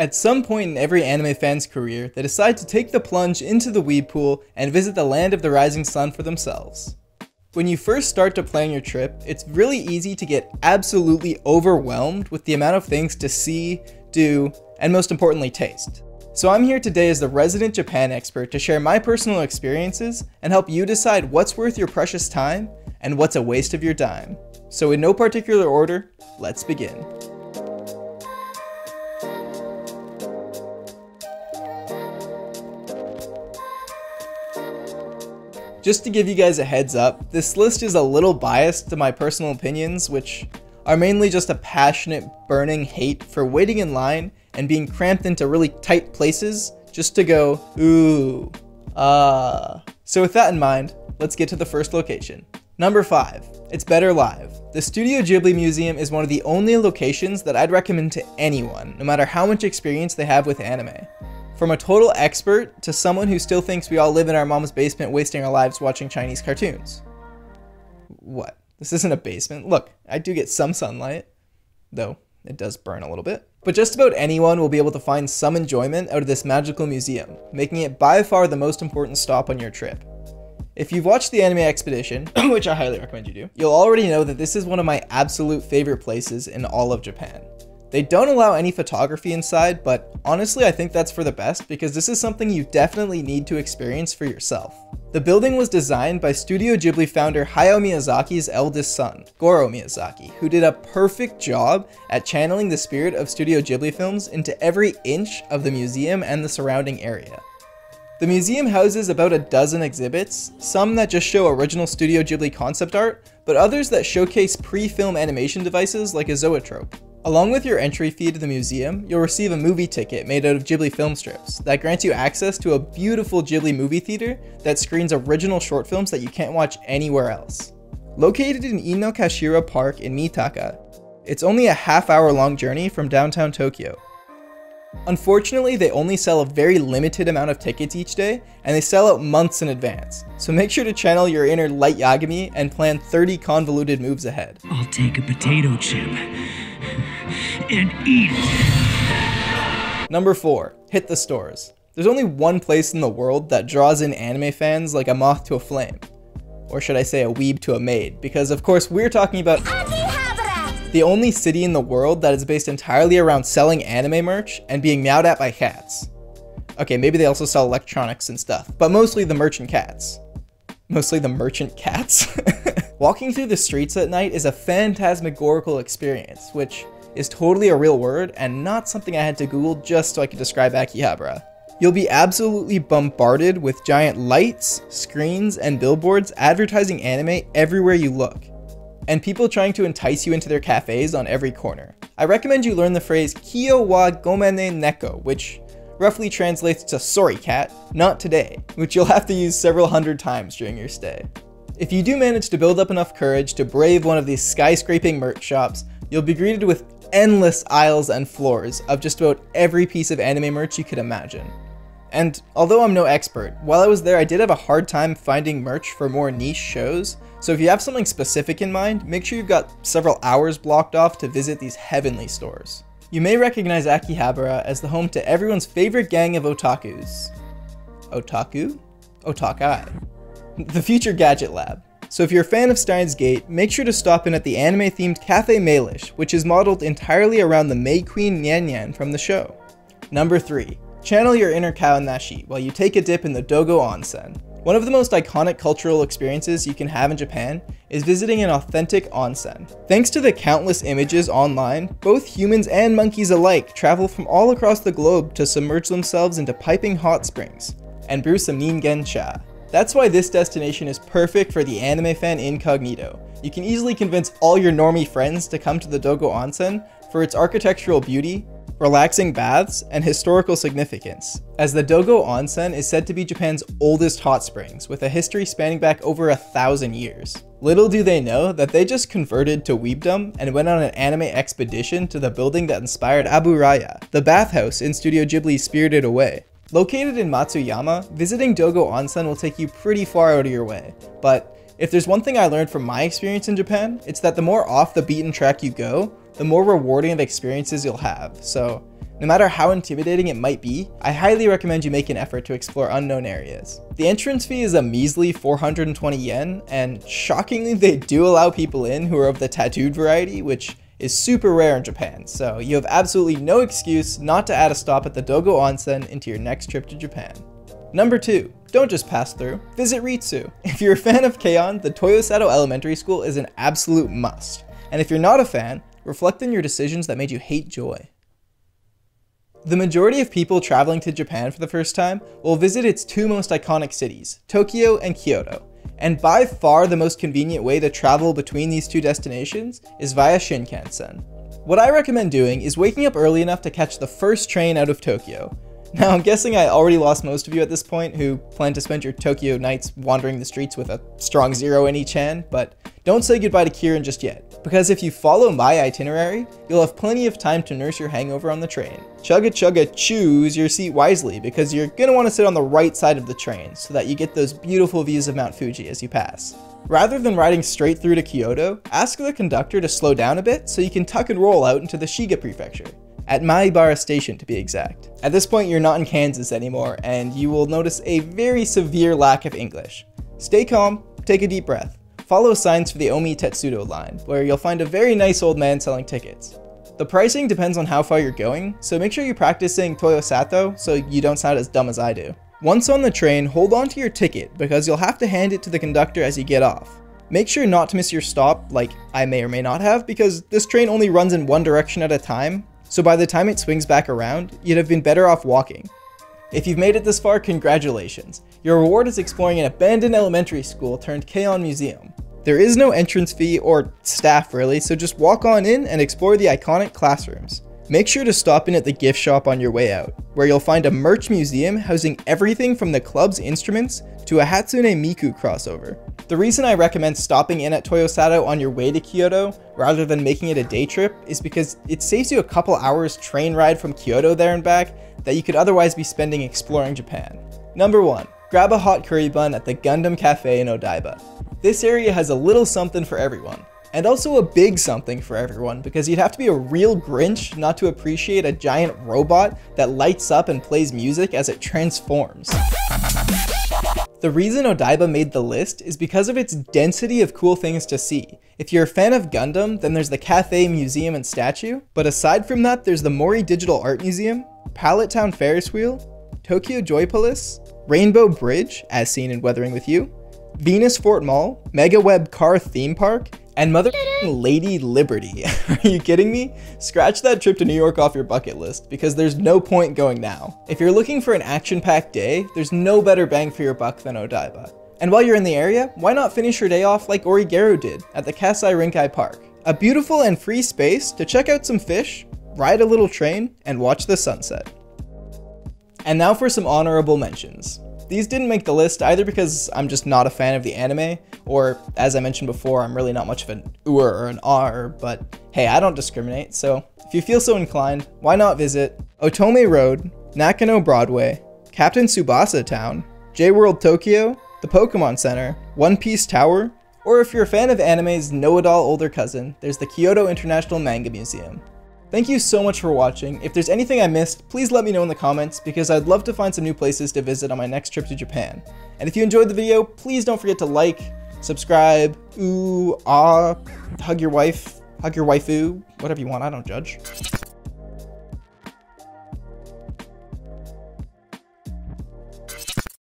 At some point in every anime fan's career, they decide to take the plunge into the weeb pool and visit the land of the rising sun for themselves. When you first start to plan your trip, it's really easy to get absolutely overwhelmed with the amount of things to see, do, and most importantly taste. So I'm here today as the resident Japan expert to share my personal experiences and help you decide what's worth your precious time and what's a waste of your dime. So in no particular order, let's begin. Just to give you guys a heads up, this list is a little biased to my personal opinions, which are mainly just a passionate, burning hate for waiting in line and being cramped into really tight places just to go, ooh, ah. Uh. So with that in mind, let's get to the first location. Number 5. It's Better Live. The Studio Ghibli Museum is one of the only locations that I'd recommend to anyone, no matter how much experience they have with anime. From a total expert to someone who still thinks we all live in our mom's basement wasting our lives watching Chinese cartoons. What? This isn't a basement. Look, I do get some sunlight, though it does burn a little bit. But just about anyone will be able to find some enjoyment out of this magical museum, making it by far the most important stop on your trip. If you've watched the Anime Expedition, which I highly recommend you do, you'll already know that this is one of my absolute favorite places in all of Japan. They don't allow any photography inside, but honestly I think that's for the best because this is something you definitely need to experience for yourself. The building was designed by Studio Ghibli founder Hayao Miyazaki's eldest son, Goro Miyazaki, who did a perfect job at channeling the spirit of Studio Ghibli films into every inch of the museum and the surrounding area. The museum houses about a dozen exhibits, some that just show original Studio Ghibli concept art, but others that showcase pre-film animation devices like a zoetrope. Along with your entry fee to the museum, you'll receive a movie ticket made out of Ghibli film strips that grants you access to a beautiful Ghibli movie theater that screens original short films that you can't watch anywhere else. Located in Inokashira Park in Mitaka, it's only a half hour long journey from downtown Tokyo. Unfortunately, they only sell a very limited amount of tickets each day, and they sell out months in advance, so make sure to channel your inner Light Yagami and plan 30 convoluted moves ahead. I'll take a potato chip and eat it. Number 4. Hit the stores. There's only one place in the world that draws in anime fans like a moth to a flame. Or should I say a weeb to a maid, because of course we're talking about the only city in the world that is based entirely around selling anime merch and being meowed at by cats. Okay, maybe they also sell electronics and stuff, but mostly the merchant cats. Mostly the merchant cats? Walking through the streets at night is a phantasmagorical experience, which is totally a real word and not something I had to Google just so I could describe Akihabara. You'll be absolutely bombarded with giant lights, screens, and billboards advertising anime everywhere you look, and people trying to entice you into their cafes on every corner. I recommend you learn the phrase Kiyo wa gomene neko, which roughly translates to sorry cat, not today, which you'll have to use several hundred times during your stay. If you do manage to build up enough courage to brave one of these skyscraping merch shops, you'll be greeted with endless aisles and floors of just about every piece of anime merch you could imagine. And although I'm no expert, while I was there I did have a hard time finding merch for more niche shows, so if you have something specific in mind, make sure you've got several hours blocked off to visit these heavenly stores. You may recognize Akihabara as the home to everyone's favorite gang of otakus. Otaku? Otakai. The Future Gadget Lab. So if you're a fan of Steins Gate, make sure to stop in at the anime-themed Cafe Mailish, which is modeled entirely around the May Queen Nyan Nyan from the show. Number 3. Channel your inner Kaonashi while you take a dip in the Dogo Onsen. One of the most iconic cultural experiences you can have in Japan is visiting an authentic onsen. Thanks to the countless images online, both humans and monkeys alike travel from all across the globe to submerge themselves into piping hot springs and brew some ningen cha, that's why this destination is perfect for the anime fan incognito. You can easily convince all your normie friends to come to the Dogo Onsen for its architectural beauty, relaxing baths, and historical significance, as the Dogo Onsen is said to be Japan's oldest hot springs, with a history spanning back over a thousand years. Little do they know that they just converted to weebdom and went on an anime expedition to the building that inspired Aburaya, the bathhouse in Studio Ghibli's Spirited Away. Located in Matsuyama, visiting Dogo Onsen will take you pretty far out of your way, but if there's one thing I learned from my experience in Japan, it's that the more off the beaten track you go, the more rewarding of experiences you'll have, so No matter how intimidating it might be, I highly recommend you make an effort to explore unknown areas. The entrance fee is a measly 420 yen, and shockingly they do allow people in who are of the tattooed variety, which is super rare in Japan, so you have absolutely no excuse not to add a stop at the Dogo Onsen into your next trip to Japan. Number 2. Don't just pass through, visit Ritsu. If you're a fan of Keion, the Toyosato Elementary School is an absolute must. And if you're not a fan, reflect on your decisions that made you hate joy. The majority of people traveling to Japan for the first time will visit its two most iconic cities, Tokyo and Kyoto. And by far the most convenient way to travel between these two destinations is via Shinkansen. What I recommend doing is waking up early enough to catch the first train out of Tokyo, now, I'm guessing I already lost most of you at this point who plan to spend your Tokyo nights wandering the streets with a strong zero in each hand, but don't say goodbye to Kirin just yet, because if you follow my itinerary, you'll have plenty of time to nurse your hangover on the train. Chugga chugga choose your seat wisely, because you're gonna want to sit on the right side of the train so that you get those beautiful views of Mount Fuji as you pass. Rather than riding straight through to Kyoto, ask the conductor to slow down a bit so you can tuck and roll out into the Shiga prefecture at Maibara Station to be exact. At this point, you're not in Kansas anymore, and you will notice a very severe lack of English. Stay calm, take a deep breath. Follow signs for the Omi Tetsudo line, where you'll find a very nice old man selling tickets. The pricing depends on how far you're going, so make sure you practice saying Toyosato so you don't sound as dumb as I do. Once on the train, hold on to your ticket because you'll have to hand it to the conductor as you get off. Make sure not to miss your stop, like I may or may not have, because this train only runs in one direction at a time, so by the time it swings back around, you'd have been better off walking. If you've made it this far, congratulations. Your reward is exploring an abandoned elementary school turned Keion Museum. There is no entrance fee or staff really, so just walk on in and explore the iconic classrooms. Make sure to stop in at the gift shop on your way out, where you'll find a merch museum housing everything from the club's instruments to a Hatsune Miku crossover. The reason I recommend stopping in at Toyosato on your way to Kyoto rather than making it a day trip is because it saves you a couple hours train ride from Kyoto there and back that you could otherwise be spending exploring Japan. Number 1. Grab a hot curry bun at the Gundam Cafe in Odaiba. This area has a little something for everyone, and also a big something for everyone because you'd have to be a real Grinch not to appreciate a giant robot that lights up and plays music as it transforms. The reason Odaiba made the list is because of its density of cool things to see. If you're a fan of Gundam, then there's the Cathay Museum and Statue, but aside from that, there's the Mori Digital Art Museum, Palette Town Ferris Wheel, Tokyo Joypolis, Rainbow Bridge, as seen in Weathering With You, Venus Fort Mall, Mega Web Car Theme Park, and Mother Lady Liberty. Are you kidding me? Scratch that trip to New York off your bucket list because there's no point going now. If you're looking for an action-packed day, there's no better bang for your buck than Odaiba. And while you're in the area, why not finish your day off like Oregairu did at the Kasai Rinkai Park? A beautiful and free space to check out some fish, ride a little train, and watch the sunset. And now for some honorable mentions. These didn't make the list either because I'm just not a fan of the anime, or as I mentioned before, I'm really not much of an UR or an R, but hey, I don't discriminate, so if you feel so inclined, why not visit Otome Road, Nakano Broadway, Captain Tsubasa Town, J-World Tokyo, the Pokemon Center, One Piece Tower, or if you're a fan of anime's know-it-all older cousin, there's the Kyoto International Manga Museum. Thank you so much for watching. If there's anything I missed, please let me know in the comments because I'd love to find some new places to visit on my next trip to Japan. And if you enjoyed the video, please don't forget to like, subscribe, ooh, ah, hug your wife, hug your waifu, whatever you want, I don't judge.